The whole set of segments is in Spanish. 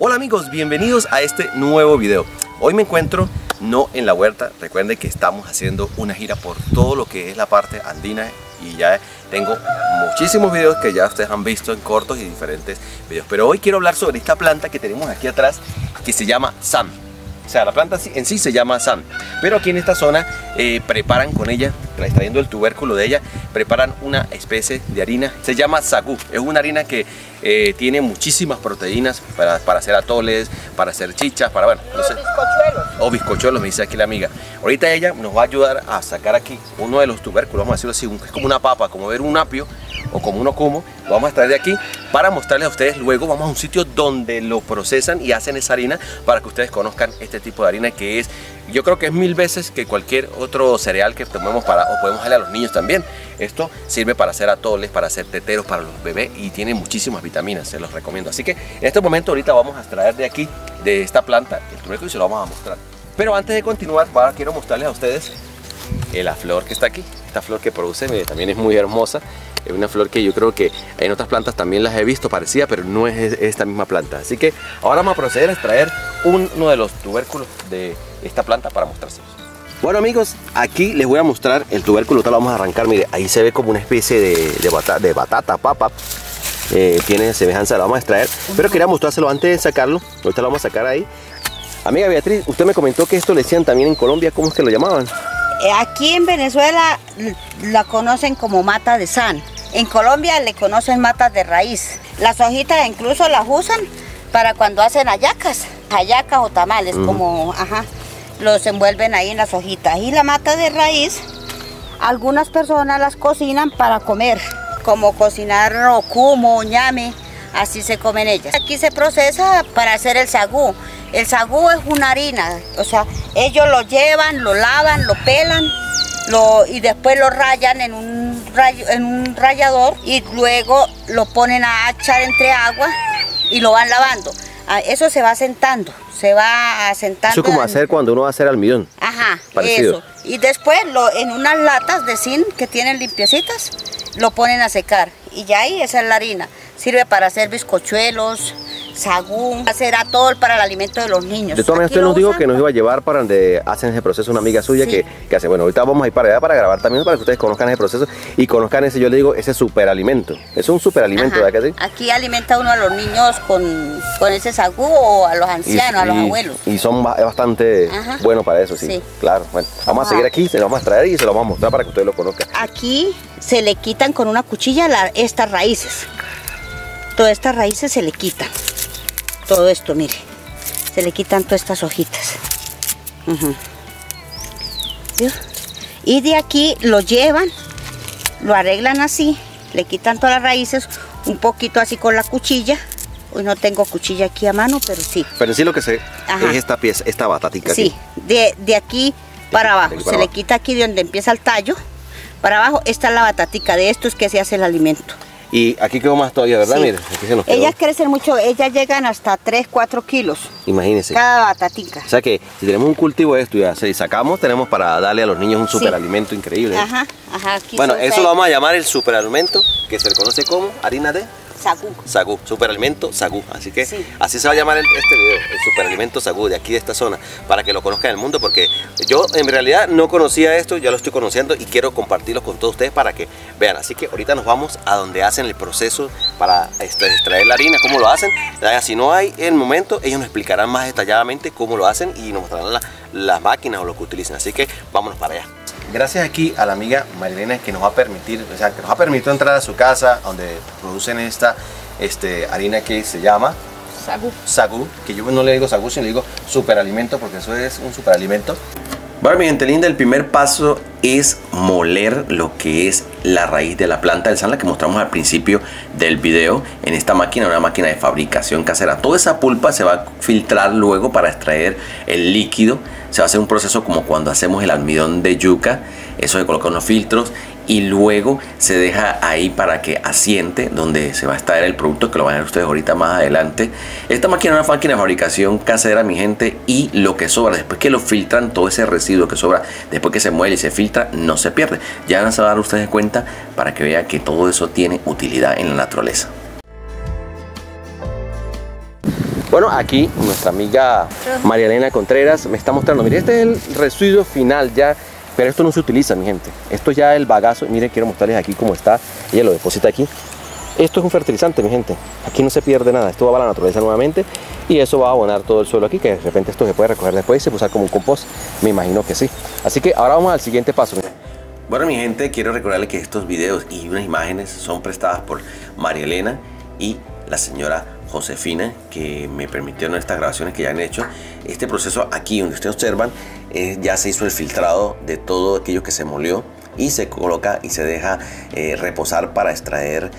Hola amigos, bienvenidos a este nuevo video. Hoy me encuentro no en la huerta, recuerden que estamos haciendo una gira por todo lo que es la parte andina y ya tengo muchísimos videos que ya ustedes han visto en cortos y diferentes videos. Pero hoy quiero hablar sobre esta planta que tenemos aquí atrás que se llama Sam. O sea, la planta en sí se llama Sam. Pero aquí en esta zona eh, preparan con ella, extrayendo el tubérculo de ella, preparan una especie de harina. Se llama sagú. Es una harina que eh, tiene muchísimas proteínas para, para, hacer atoles, para hacer chichas, para bueno, no sé. O bizcochuelos, me dice aquí la amiga. Ahorita ella nos va a ayudar a sacar aquí uno de los tubérculos, vamos a decirlo así, es como una papa, como ver un apio o como uno como, lo vamos a extraer de aquí para mostrarles a ustedes. Luego vamos a un sitio donde lo procesan y hacen esa harina para que ustedes conozcan este tipo de harina que es, yo creo que es mil veces que cualquier otro cereal que tomemos para, o podemos darle a los niños también. Esto sirve para hacer atoles, para hacer teteros para los bebés y tiene muchísimas vitaminas, se los recomiendo. Así que en este momento ahorita vamos a extraer de aquí, de esta planta, el tubérculo y se lo vamos a mostrar. Pero antes de continuar, quiero mostrarles a ustedes la flor que está aquí. Esta flor que produce también es muy hermosa. Es una flor que yo creo que en otras plantas también las he visto parecida, pero no es esta misma planta. Así que ahora vamos a proceder a extraer uno de los tubérculos de esta planta para mostrárselos. Bueno amigos, aquí les voy a mostrar el tubérculo, lo vamos a arrancar, mire, ahí se ve como una especie de, batata, de papa, eh, tiene semejanza, lo vamos a extraer, pero quería mostrárselo antes de sacarlo, ahorita lo vamos a sacar ahí. Amiga Beatriz, usted me comentó que esto le decían también en Colombia, ¿cómo es que lo llamaban? Eh, aquí en Venezuela la conocen como mata de san, en Colombia le conocen matas de raíz. Las hojitas incluso las usan para cuando hacen ayacas, ayacas o tamales, como, ajá, los envuelven ahí en las hojitas. Y la mata de raíz, algunas personas las cocinan para comer, como cocinar rocumo, ñame, así se comen ellas. Aquí se procesa para hacer el sagú. El sagú es una harina, o sea, ellos lo llevan, lo lavan, lo pelan lo, y después lo rayan en un, en un rallador y luego lo ponen a echar entre agua y lo van lavando. Eso se va sentando, se va asentando. Eso es como hacer cuando uno va a hacer almidón. Ajá, eso. Y después lo, en unas latas de zinc que tienen limpiecitas, lo ponen a secar. Y ya ahí esa es la harina. Sirve para hacer bizcochuelos, sagún, hacer atol para el alimento de los niños. De todas maneras, usted nos dijo que nos iba a llevar para donde hacen ese proceso una amiga suya que, que, hace. Bueno, ahorita vamos a ir para allá para grabar también para que ustedes conozcan ese proceso y conozcan ese, yo le digo, ese superalimento. Es un superalimento, ¿verdad que sí? Aquí alimenta uno a los niños con, con ese sagú o a los ancianos, a los abuelos. Y son bastante bueno para eso, sí. Claro, bueno, vamos a seguir aquí, se lo vamos a traer y se lo vamos a mostrar para que ustedes lo conozcan. Aquí se le quitan con una cuchilla estas raíces. Todas estas raíces se le quitan todo esto, mire. Se le quitan todas estas hojitas. Y de aquí lo llevan, lo arreglan así, le quitan todas las raíces, un poquito así con la cuchilla. Hoy no tengo cuchilla aquí a mano, pero sí. Pero sí lo que se es esta pieza, esta batatica. Sí, De, de, aquí para abajo. se le quita aquí de donde empieza el tallo. Para abajo, esta es la batatica, de esto es que se hace el alimento. Y aquí quedó más todavía, ¿verdad? Mire, aquí se nos quedó. Ellas crecen mucho, ellas llegan hasta 3, 4 kilos. Imagínense. Cada batatica. O sea que si tenemos un cultivo de esto y si sacamos, tenemos para darle a los niños un superalimento increíble. ¿eh? Ajá, ajá. bueno, eso lo vamos a llamar el superalimento, que se le conoce como harina de Sagú. Sagú, superalimento Sagú. Así que así se va a llamar este video, el superalimento Sagú de aquí de esta zona, para que lo conozcan el mundo, porque yo en realidad no conocía esto, ya lo estoy conociendo y quiero compartirlo con todos ustedes para que vean. Así que ahorita nos vamos a donde hacen el proceso para extraer la harina, cómo lo hacen. Si no hay en el momento, ellos nos explicarán más detalladamente cómo lo hacen y nos mostrarán las máquinas o lo que utilizan. Así que vámonos para allá gracias aquí a la amiga Marilena que nos va a permitir, o sea, que nos ha permitido entrar a su casa donde producen esta este, harina que se llama sagú. Sagú, que yo no le digo sagú, sino le digo superalimento porque eso es un superalimento. Bueno, mi gente linda, el primer paso es moler lo que es la raíz de la planta del san, la que mostramos al principio del video en esta máquina, una máquina de fabricación casera. Toda esa pulpa se va a filtrar luego para extraer el líquido. Se va a hacer un proceso como cuando hacemos el almidón de yuca, eso de colocar unos filtros y luego se deja ahí para que asiente donde se va a estar el producto que lo van a ver ustedes ahorita más adelante. Esta máquina es una máquina de fabricación casera mi gente y lo que sobra después que lo filtran todo ese residuo que sobra después que se muele y se filtra no se pierde. Ya van a dar ustedes cuenta para que vean que todo eso tiene utilidad en la naturaleza. Bueno, aquí nuestra amiga María Elena Contreras me está mostrando, mire, este es el residuo final ya, pero esto no se utiliza, mi gente. Esto ya el bagazo, mire, quiero mostrarles aquí cómo está, ella lo deposita aquí. Esto es un fertilizante, mi gente. Aquí no se pierde nada, esto va a la naturaleza nuevamente y eso va a abonar todo el suelo aquí, que de repente esto se puede recoger después y se puede usar como un compost, me imagino que sí. Así que ahora vamos al siguiente paso. Bueno, mi gente, quiero recordarles que estos videos y unas imágenes son prestadas por María Elena y la señora Josefina que me permitieron estas grabaciones que ya han hecho. Este proceso aquí donde ustedes observan eh, ya se hizo el filtrado de todo aquello que se molió y se coloca y se deja eh, reposar para extraer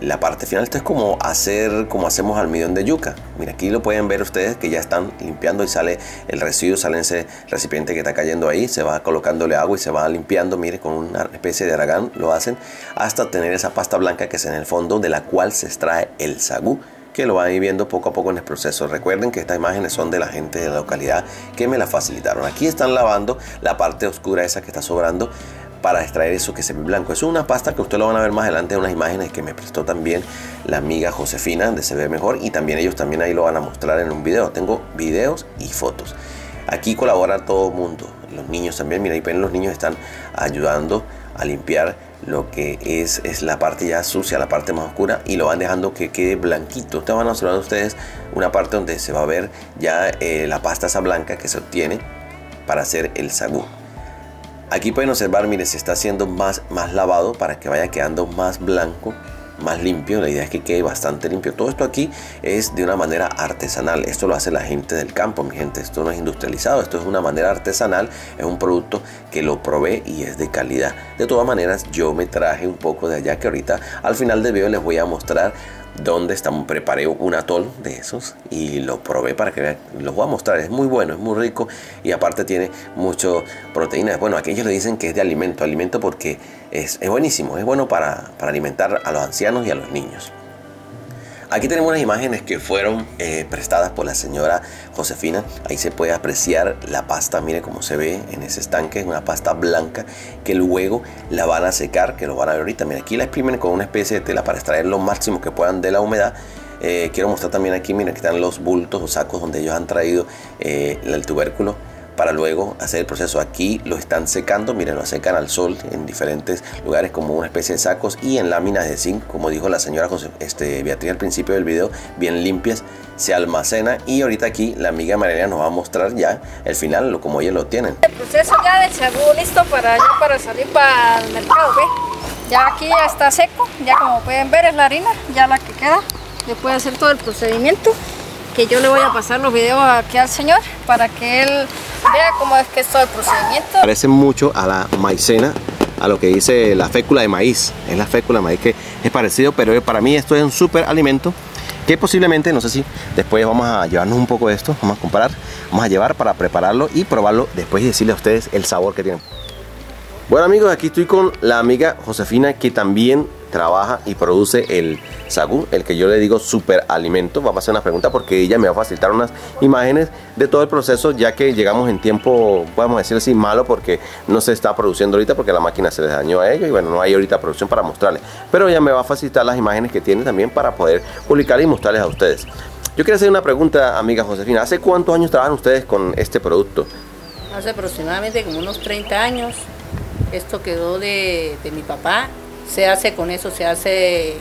la parte final. Esto es como hacer como hacemos almidón de yuca. Mira, aquí lo pueden ver ustedes que ya están limpiando y sale el residuo, sale ese recipiente que está cayendo ahí, se va colocándole agua y se va limpiando, mire, con una especie de aragán lo hacen hasta tener esa pasta blanca que es en el fondo de la cual se extrae el sagú que lo van a ir viendo poco a poco en el proceso. Recuerden que estas imágenes son de la gente de la localidad que me la facilitaron. Aquí están lavando la parte oscura esa que está sobrando para extraer eso que se ve blanco. Es una pasta que ustedes lo van a ver más adelante en unas imágenes que me prestó también la amiga Josefina de Se Ve Mejor y también ellos también ahí lo van a mostrar en un video. Tengo videos y fotos. Aquí colabora todo el mundo, los niños también, mira ahí ven los niños están ayudando a limpiar lo que es, es la parte ya sucia, la parte más oscura y lo van dejando que quede blanquito. Ustedes van a observar ustedes una parte donde se va a ver ya eh, la pasta esa blanca que se obtiene para hacer el sagú. Aquí pueden observar, mire, se está haciendo más, más lavado para que vaya quedando más blanco, más limpio. La idea es que quede bastante limpio. Todo esto aquí es de una manera artesanal. Esto lo hace la gente del campo, mi gente. Esto no es industrializado. Esto es una manera artesanal. Es un producto que lo probé y es de calidad. De todas maneras, yo me traje un poco de allá que ahorita al final del video les voy a mostrar donde estamos, preparé un atol de esos y lo probé para que vean, los voy a mostrar, es muy bueno, es muy rico y aparte tiene mucho proteína. Bueno, aquellos le dicen que es de alimento, alimento porque es, es buenísimo, es bueno para, para alimentar a los ancianos y a los niños. Aquí tenemos unas imágenes que fueron eh, prestadas por la señora Josefina. Ahí se puede apreciar la pasta, mire cómo se ve en ese estanque, es una pasta blanca que luego la van a secar, que lo van a ver ahorita. Mira, aquí la exprimen con una especie de tela para extraer lo máximo que puedan de la humedad. Eh, quiero mostrar también aquí, mira, que están los bultos o sacos donde ellos han traído eh, el tubérculo para luego hacer el proceso. Aquí lo están secando, miren, lo secan al sol en diferentes lugares como una especie de sacos y en láminas de zinc, como dijo la señora este, Beatriz al principio del video, bien limpias, se almacena y ahorita aquí la amiga María nos va a mostrar ya el final, lo, como ellos lo tienen. El proceso ya del chagú listo para, para salir para el mercado, ¿ve? Ya aquí ya está seco, ya como pueden ver es la harina, ya la que queda. Después de hacer todo el procedimiento, que yo le voy a pasar los videos aquí al señor para que él Vea cómo es que es todo el procedimiento. Parece mucho a la maicena, a lo que dice la fécula de maíz. Es la fécula de maíz que es parecido, pero para mí esto es un súper alimento que posiblemente, no sé si después vamos a llevarnos un poco de esto, vamos a comparar, vamos a llevar para prepararlo y probarlo después y decirle a ustedes el sabor que tiene. Bueno amigos, aquí estoy con la amiga Josefina que también trabaja y produce el sagú, el que yo le digo super alimento. Vamos a hacer una pregunta porque ella me va a facilitar unas imágenes de todo el proceso ya que llegamos en tiempo, podemos decir así, malo porque no se está produciendo ahorita porque la máquina se les dañó a ellos y bueno, no hay ahorita producción para mostrarles. Pero ella me va a facilitar las imágenes que tiene también para poder publicar y mostrarles a ustedes. Yo quiero hacer una pregunta, amiga Josefina. ¿Hace cuántos años trabajan ustedes con este producto? Hace aproximadamente como unos 30 años. Esto quedó de mi papá se hace con eso, se hace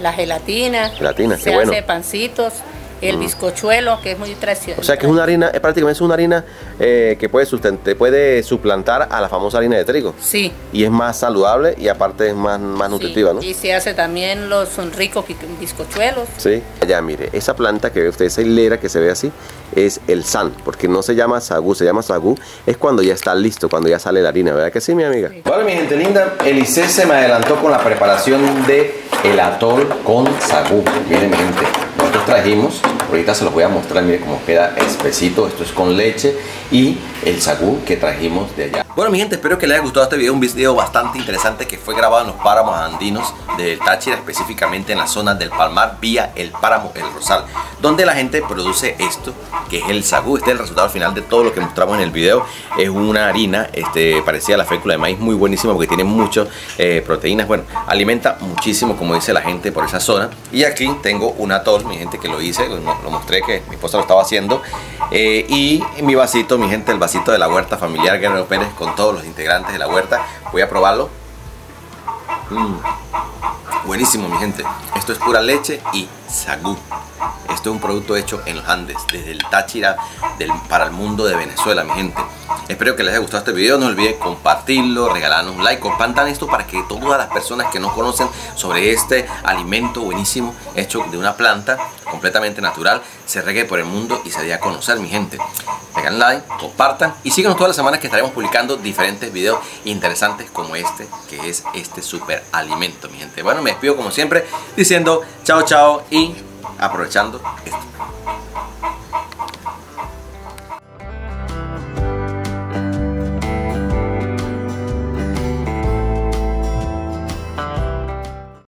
la gelatina, gelatina se hace pancitos, el bizcochuelo, que es muy tradicional. O sea que es una harina, es prácticamente una harina eh, que puede, puede suplantar a la famosa harina de trigo. Sí. Y es más saludable y aparte es más, más nutritiva, ¿no? Y se hace también los son ricos bizcochuelos. Sí. Ya mire, esa planta que ve usted, esa hilera que se ve así, es el san, porque no se llama sagú, se llama sagú, es cuando ya está listo, cuando ya sale la harina, ¿verdad que sí, mi amiga? Bueno, mi gente linda, Eliseo se me adelantó con la preparación de el atol con sagú. Miren, mi gente, trajimos ahorita se los voy a mostrar, mire cómo queda espesito, esto es con leche y el sagú que trajimos de allá. Bueno mi gente, espero que les haya gustado este video, un video bastante interesante que fue grabado en los páramos andinos del Táchira, específicamente en la zona del Palmar, vía el páramo El Rosal, donde la gente produce esto, que es el sagú, este es el resultado final de todo lo que mostramos en el video, es una harina este, parecida a la fécula de maíz, muy buenísima porque tiene muchas eh, proteínas, bueno, alimenta muchísimo como dice la gente por esa zona, y aquí tengo un atol, mi gente que lo hice, lo mostré que mi esposa lo estaba haciendo. Eh, y mi vasito, mi gente, el vasito de la huerta familiar Guerrero Pérez con todos los integrantes de la huerta. Voy a probarlo. Mm. Buenísimo, mi gente. Esto es pura leche y sagú. Esto es un producto hecho en los Andes, desde el Táchira del, para el mundo de Venezuela, mi gente. Espero que les haya gustado este video. No olviden compartirlo, regalarnos un like, compartan esto para que todas las personas que no conocen sobre este alimento buenísimo hecho de una planta completamente natural se regue por el mundo y se dé a conocer, mi gente. Regalen like, compartan y síganos todas las semanas que estaremos publicando diferentes videos interesantes como este, que es este super alimento, mi gente. Bueno, me despido como siempre diciendo chao, chao y aprovechando esto.